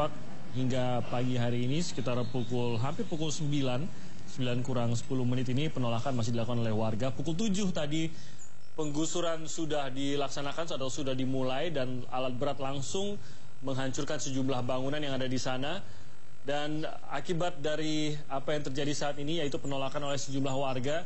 tampak hingga pagi hari ini sekitar pukul hampir pukul 9, 9 kurang 10 menit ini penolakan masih dilakukan oleh warga. Pukul 7 tadi penggusuran sudah dilaksanakan atau sudah dimulai dan alat berat langsung menghancurkan sejumlah bangunan yang ada di sana. Dan akibat dari apa yang terjadi saat ini yaitu penolakan oleh sejumlah warga,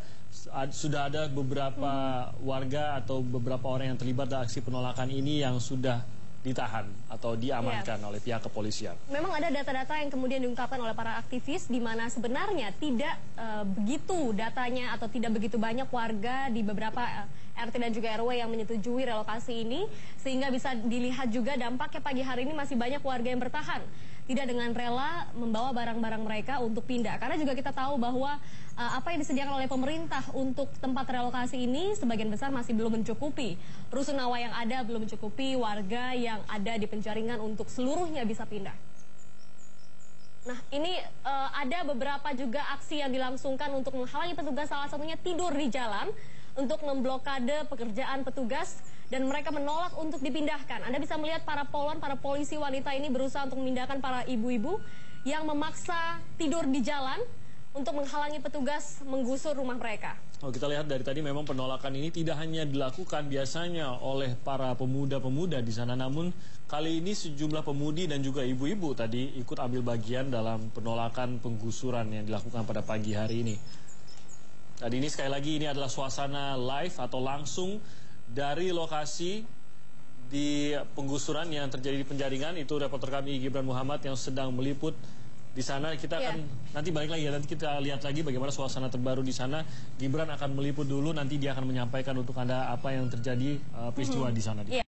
sudah ada beberapa warga atau beberapa orang yang terlibat dalam aksi penolakan ini yang sudah ditahan atau diamankan ya. oleh pihak kepolisian. Memang ada data-data yang kemudian diungkapkan oleh para aktivis di mana sebenarnya tidak uh, begitu datanya atau tidak begitu banyak warga di beberapa eh, RT dan juga RW yang menyetujui relokasi ini sehingga bisa dilihat juga dampaknya pagi hari ini masih banyak warga yang bertahan tidak dengan rela membawa barang-barang mereka untuk pindah. Karena juga kita tahu bahwa uh, apa yang disediakan oleh pemerintah untuk tempat relokasi ini sebagian besar masih belum mencukupi. Rusunawa yang ada belum mencukupi warga yang ada di penjaringan untuk seluruhnya bisa pindah. Nah, ini uh, ada beberapa juga aksi yang dilangsungkan untuk menghalangi petugas salah satunya tidur di jalan untuk memblokade pekerjaan petugas dan mereka menolak untuk dipindahkan. Anda bisa melihat para polon, para polisi wanita ini berusaha untuk memindahkan para ibu-ibu yang memaksa tidur di jalan untuk menghalangi petugas menggusur rumah mereka. Oh, kita lihat dari tadi memang penolakan ini tidak hanya dilakukan biasanya oleh para pemuda-pemuda di sana, namun kali ini sejumlah pemudi dan juga ibu-ibu tadi ikut ambil bagian dalam penolakan penggusuran yang dilakukan pada pagi hari ini. Tadi ini sekali lagi ini adalah suasana live atau langsung dari lokasi di penggusuran yang terjadi di penjaringan. Itu reporter kami Gibran Muhammad yang sedang meliput di sana. Kita yeah. akan nanti balik lagi ya, nanti kita lihat lagi bagaimana suasana terbaru di sana. Gibran akan meliput dulu, nanti dia akan menyampaikan untuk Anda apa yang terjadi uh, peristiwa mm -hmm. di sana. Yeah.